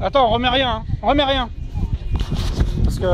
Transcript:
Attends, on remet rien, hein. on remet rien. Parce que...